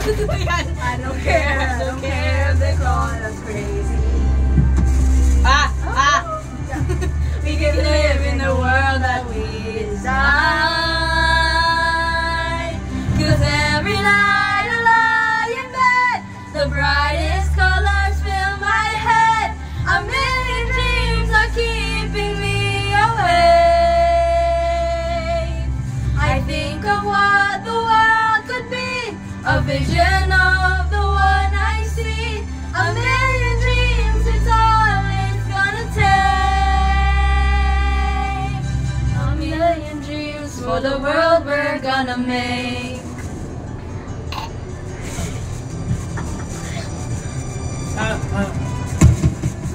Totoo yan. I don't care. I don't care. A vision of the one I see. A million dreams, it's all it's gonna take. A million dreams for the world we're gonna make.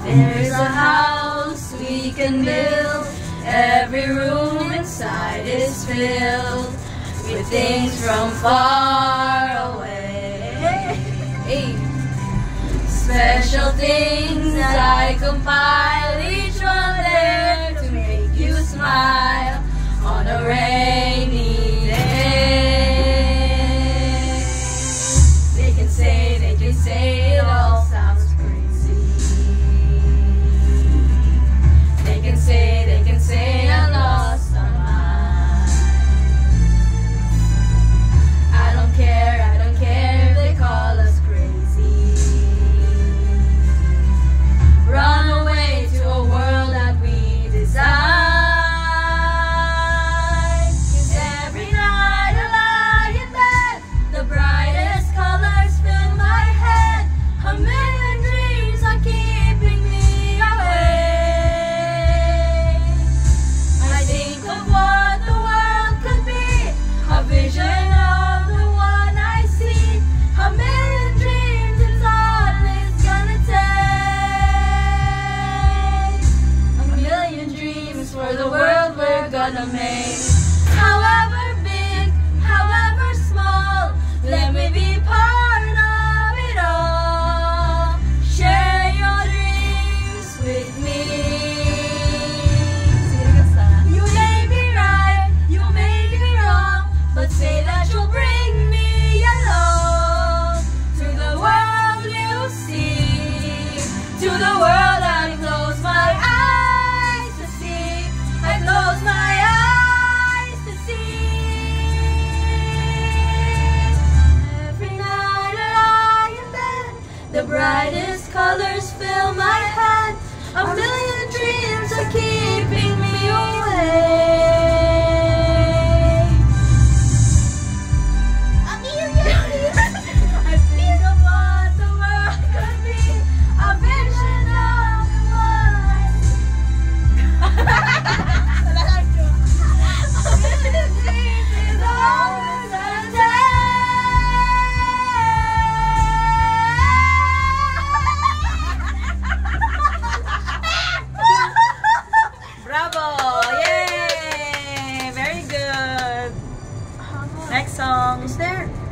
There's a house we can build. Every room inside is filled with things from far. Eight. Special things I compile each one there to make you smile. amazed. However. songs there.